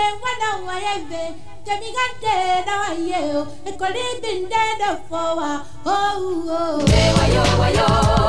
Jemigande wana wayebe Jemigande na wayo Ekoli binde de fowa Oh oh Wayo wayo